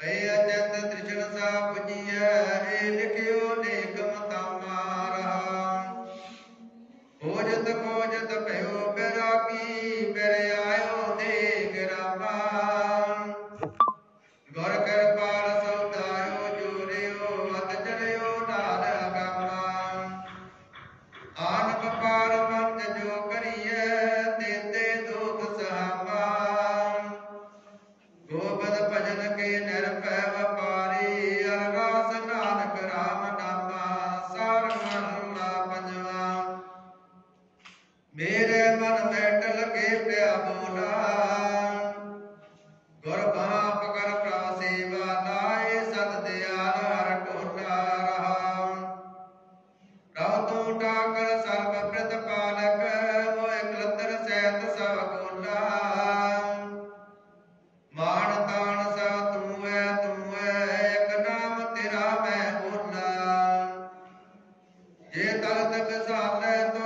ਪਏ ਅਚੰਤ ਤ੍ਰਿਸ਼ਣ ਸਾ ਪੁਜੀਐ ਏ ਲਿਖਿਓ ਲੇਖ ਮਤਾਮਾ ਰਹਾ ਖੋਜਤ ਖੋਜਤ ਭਇਓ ਬੈਰਾਗੀ ਬੈਰ ਆਇਓ ਦੇਖ ਰਾਮਾ। ਗੁਰ ਕਿਰਪਾਲ ਸੌਦਾਇਓ, ਜੋਰਿਓ ਅਤ ਚੜਿਓ ਨਾਲ ਅਗਮਾ। ਆਨ ਵਪਾਰ ਜੇ ਤਲਤ ਵਿਸਾਲੇ ਤੋ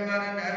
Environment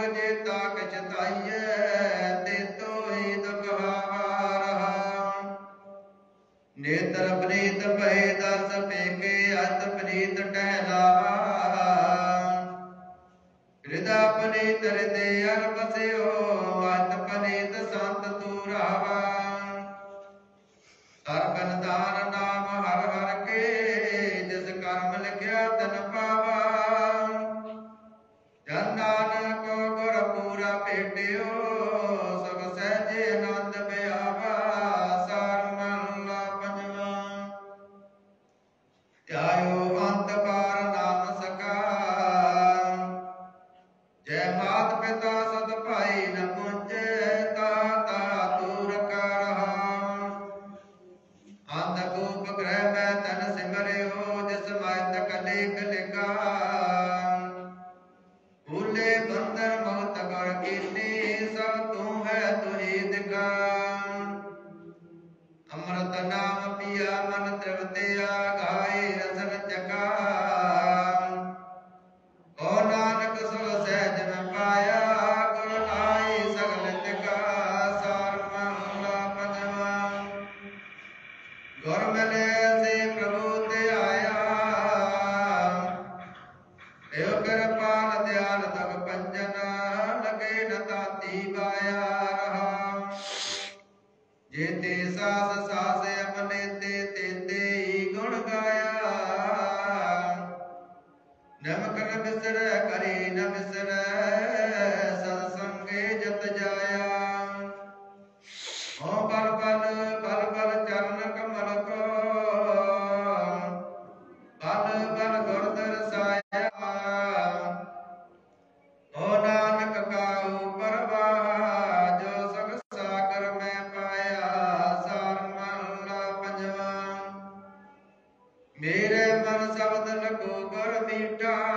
ਆਰ ਜੇ ਤਾਕ ਚਤਾਈਐ ਤੇ ਤੋਈ ਦੁਖ ਰਹਾ ਨੇਤਰ ਪ੍ਰੀਤ ਭਏ ਦਸ ਪੇਕੇ, ਅਤ ਪ੍ਰੀਤ ਟਹਿਲਾਵਾ ਹਿਰਦਾ ਪ੍ਰੀਤ ਹਿਰਦੇ ਅਰ ਬਸਿਓ, ਅਤ ਪ੍ਰੀਤ ਸੰਤ ਤੂਰਾਵਾ ਸਰਬਨ ਦਾਨ ਨਾਮ ਹਰ ਹਰ ਕੇ, ਜਿਸ ਕਰਮ ਲਿਖਿਆ ਤਨ ਅੰਮ੍ਰਿਤ ਨਾਮ ਪੀਆ ਮਨ ਤ੍ਰਿਵਤਿਆ ਗਾਏ ਰਸਨ ਚਕਾ ਓ ਨਾਨਕ ਸੁਲ ਸਹਿਜ ਨ ਪਾਇਆ ਗੁਰ ਆਈ ਸਗਲ ਤਿਕਾ ਸਾਰ ਮਹਲਾ ਪੰਜਵਾ ਗੁਰ ਮਿਲੇ ਸੇ ਪ੍ਰਭੂ ਤੇ ਆਇਆ ਏਉ ਕਿਰਪਾਲ ਦਿਆਲ ਤਕ ਪੰਜਨ ਜੇਤੇ ਸਾਸ ਸਾਸ ਆਪਣੇ ਤੇ ਤੇਤੇ ਹੀ ਗੁਣ ਗਾਇਆ। ਨਮਕ ਨ ਬਿਸਰੈ ਕਰੀ ਨ ਬਿਸਰ, ਸਤ ਸੰਗੇ ਜਤ ਜਾਇਆ। ਓ ਬਲ ਬਲ ਬਲ ਬਲ ਚਰਨ ਕਮਲ ਕੋ God.